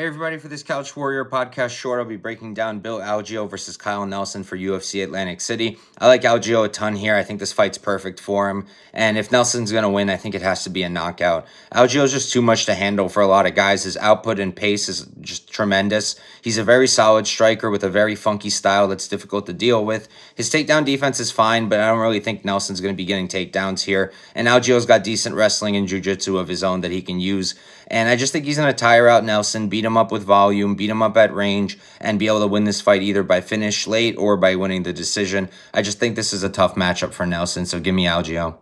Hey everybody, for this Couch Warrior podcast short, I'll be breaking down Bill Algeo versus Kyle Nelson for UFC Atlantic City. I like Algeo a ton here. I think this fight's perfect for him. And if Nelson's going to win, I think it has to be a knockout. Algeo's just too much to handle for a lot of guys. His output and pace is just tremendous. He's a very solid striker with a very funky style that's difficult to deal with. His takedown defense is fine, but I don't really think Nelson's going to be getting takedowns here. And Algeo's got decent wrestling and jiu-jitsu of his own that he can use. And I just think he's going to tire out Nelson, beat him up with volume, beat him up at range, and be able to win this fight either by finish late or by winning the decision. I just think this is a tough matchup for Nelson, so give me Algeo.